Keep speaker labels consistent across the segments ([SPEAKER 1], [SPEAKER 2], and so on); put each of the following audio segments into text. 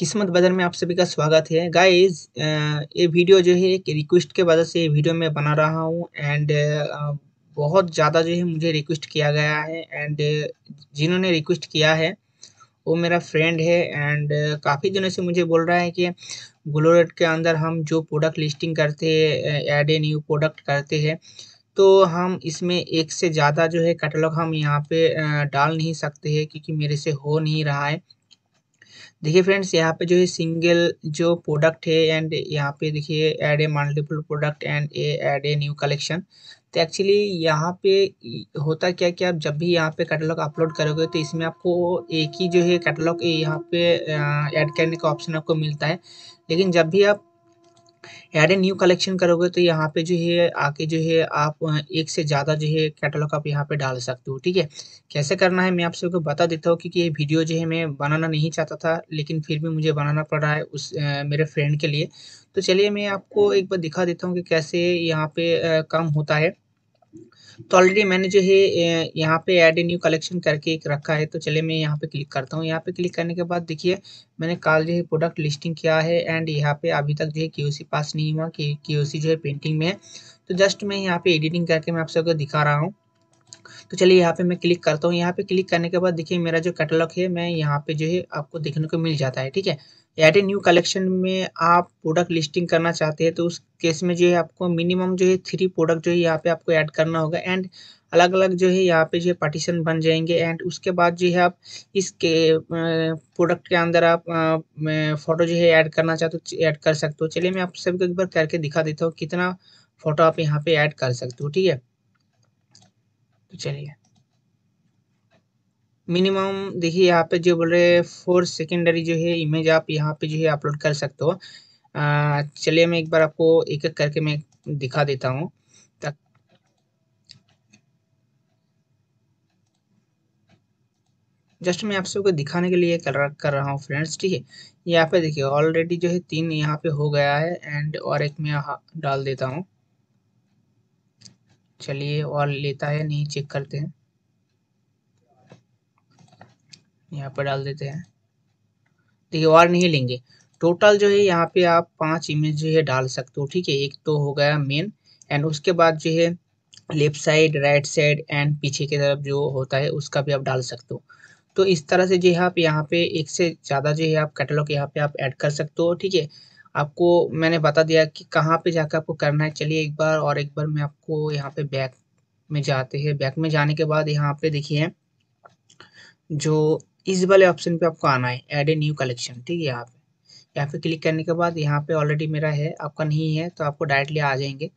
[SPEAKER 1] किस्मत बाज़ार में आप सभी का स्वागत है। गाइस ये वीडियो जो है एक रिक्वेस्ट के वजह से ये वीडियो मैं बना रहा हूँ एंड बहुत ज़्यादा जो है मुझे रिक्वेस्ट किया गया है एंड जिन्होंने रिक्वेस्ट किया है, वो मेरा फ्रेंड है एंड काफ़ी दिनों से मुझे बोल रहा है कि ग्लोरेट के अंदर हम जो प्रोडक्ट लिस्टिंग करते हैं एड ए न्यू प्रोडक्ट करते हैं तो हम इसमें एक से ज़्यादा जो है कैटलॉग हम यहाँ पे डाल नहीं सकते हैं क्योंकि मेरे से हो नहीं रहा है। देखिए फ्रेंड्स, यहाँ पे जो है सिंगल जो प्रोडक्ट है एंड यहाँ पे देखिए add a multiple product and a add a new collection तो एक्चुअली यहाँ पे होता क्या कि आप जब भी यहाँ पे कैटलॉग अपलोड करोगे तो इसमें आपको एक ही जो है कैटलॉग यहाँ पे ऐड करने का ऑप्शन आपको मिलता है। लेकिन जब भी आप ऐड ए न्यू कलेक्शन करोगे तो यहाँ पे जो है आके जो है आप एक से ज़्यादा जो है कैटलॉग आप यहाँ पे डाल सकते हो ठीक है? कैसे करना है मैं आप सबको बता देता हूँ क्योंकि ये वीडियो जो है मैं बनाना नहीं चाहता था लेकिन फिर भी मुझे बनाना पड़ रहा है उस आ, मेरे फ्रेंड के लिए। तो चलिए मैं आपको एक बार दिखा देता हूँ कि कैसे यहाँ पे काम होता है। तो ऑलरेडी मैंने जो है यहाँ पे ऐड ए न्यू कलेक्शन करके एक रखा है तो चलिए मैं यहाँ पे क्लिक करता हूँ। यहाँ पे क्लिक करने के बाद देखिए, मैंने कल जो है प्रोडक्ट लिस्टिंग किया है एंड यहाँ पे अभी तक जो है क्यूसी पास नहीं हुआ, कि क्यूसी जो है पेंटिंग में है। तो जस्ट मैं यहाँ पे एडिटिंग करके मैं आप सबको दिखा रहा हूँ। तो चलिए यहाँ पे मैं क्लिक करता हूँ। यहाँ पे क्लिक करने के बाद देखिए, मेरा जो कैटलॉग है, मैं यहाँ पे जो है आपको देखने को मिल जाता है, ठीक है? एड ए न्यू कलेक्शन में आप प्रोडक्ट लिस्टिंग करना चाहते हैं तो उस केस में जो है आपको मिनिमम जो है थ्री प्रोडक्ट जो है यहाँ पे आपको ऐड करना होगा एंड अलग अलग जो है यहाँ पे जो है पार्टीशन बन जाएँगे एंड उसके बाद जो है आप इसके प्रोडक्ट के अंदर आप फ़ोटो जो है ऐड करना चाहते हो ऐड कर सकते हो। चलिए मैं आप सभी को एक बार करके दिखा देता हूँ कितना फ़ोटो आप यहाँ पे ऐड कर सकते हो, ठीक है? तो चलिए। मिनिमम देखिए यहाँ पे जो बोल रहे फोर सेकेंडरी जो है इमेज आप यहाँ पे जो है अपलोड कर सकते हो। चलिए मैं एक बार आपको एक एक करके मैं दिखा देता हूँ। जस्ट मैं आप सबको दिखाने के लिए कर, कर रहा हूँ फ्रेंड्स ठीक है? यहाँ पे देखिए ऑलरेडी जो है तीन यहाँ पे हो गया है एंड और एक मैं डाल देता हूँ। चलिए और लेता है नहीं चेक करते हैं। यहाँ पर डाल देते हैं। देखिए और नहीं लेंगे। टोटल जो है, यहाँ पे आप पाँच इमेज जो है डाल सकते हो, ठीक है? एक तो हो गया मेन एंड उसके बाद जो है left side right side and पीछे की तरफ़ जो होता है, उसका भी आप डाल सकते हो। तो इस तरह से जो है आप यहाँ पे एक से ज़्यादा जो है आप कैटलॉग यहाँ पे आप ऐड कर सकते हो, ठीक है? आपको, मैंने बता दिया कि कहाँ पे जाकर आपको करना है। चलिए एक बार और एक बार मैं आपको यहाँ पे बैक में जाते हैं। बैक में जाने के बाद यहाँ पे देखिए, जो इस वाले ऑप्शन पे आपको आना है एड ए न्यू कलेक्शन ठीक है यहाँ पे। यहाँ पे क्लिक करने के बाद यहाँ पे ऑलरेडी मेरा है, आपका नहीं है तो आपको डायरेक्टली आ जाएँगे।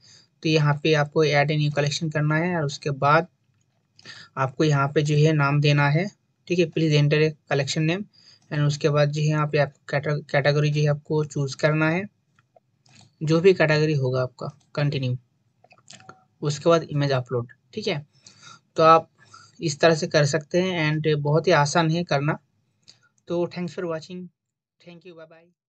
[SPEAKER 1] तो यहाँ पे आपको एड ए न्यू कलेक्शन करना है और उसके बाद आपको यहाँ पे जो है नाम देना है, ठीक है please enter a collection name and उसके बाद जो है यहाँ पे आप कैटेगरी जो है आपको चूज़ करना है। जो भी कैटेगरी होगा आपका कंटिन्यू उसके बाद इमेज अपलोड ठीक है? तो आप इस तरह से कर सकते हैं एंड बहुत ही आसान है करना। तो thanks for watching thank you bye bye